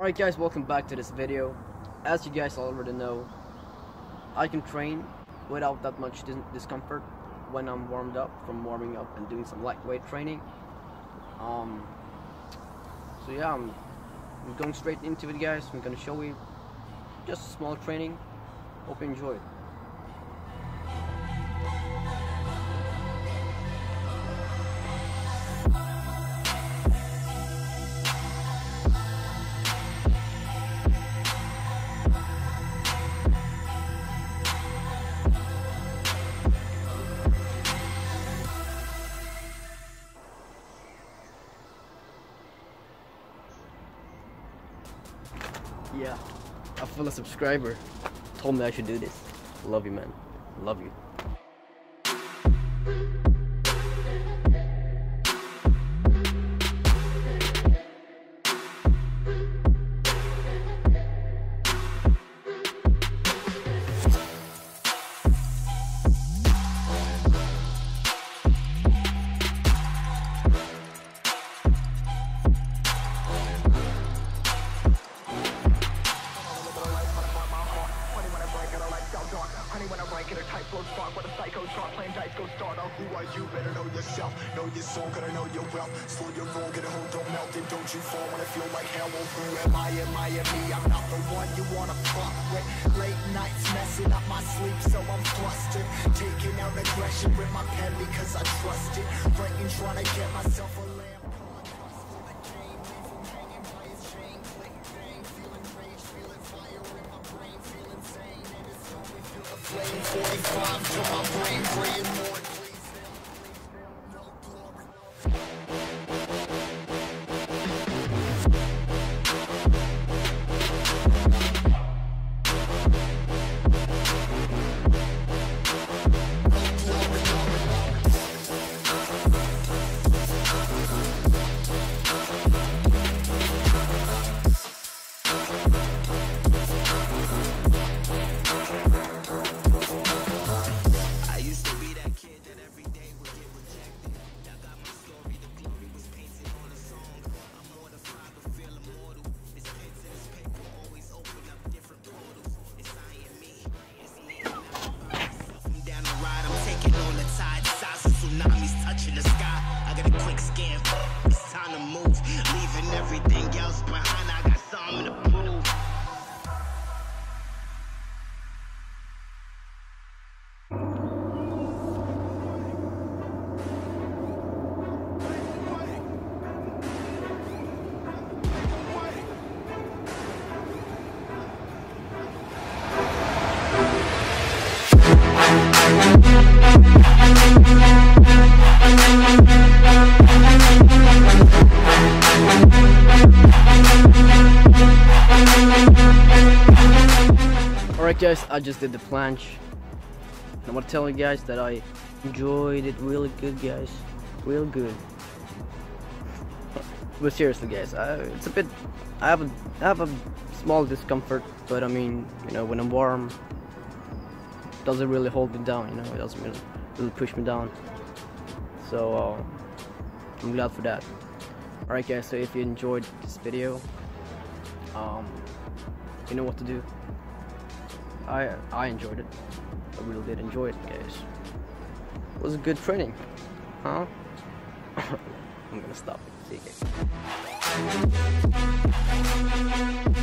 Alright guys, welcome back to this video. As you guys already know, I can train without that much dis discomfort when I'm warmed up from warming up and doing some lightweight training. Um, so yeah, I'm, I'm going straight into it guys. I'm gonna show you just small training. Hope you enjoy it. Yeah, a fellow subscriber told me I should do this. Love you, man. Love you. Go start off. Who are you? Better know yourself. Know your soul, gotta know your wealth. Slow your roll, get a hold, don't melt it. Don't you fall when I feel like hell. Well, who am I? Am I am me? I'm not the one you wanna fuck with. Late nights messing up my sleep, so I'm flustered. Taking out aggression with my pen because I trust it. Writing, trying to get myself a lamp. 45 to my brain, praying touching the sky. I got a quick scan, it's time to move. Leaving everything else behind, I got something to prove. Guys, I just did the planche. I want to tell you guys that I enjoyed it really good guys. Real good. But seriously guys, I, it's a bit I have a I have a small discomfort, but I mean, you know, when I'm warm it doesn't really hold me down, you know, it doesn't really, really push me down. So uh, I'm glad for that. Alright guys, so if you enjoyed this video, um, you know what to do. I I enjoyed it. I really did enjoy it, guys. It was a good training, huh? I'm gonna stop. See you guys.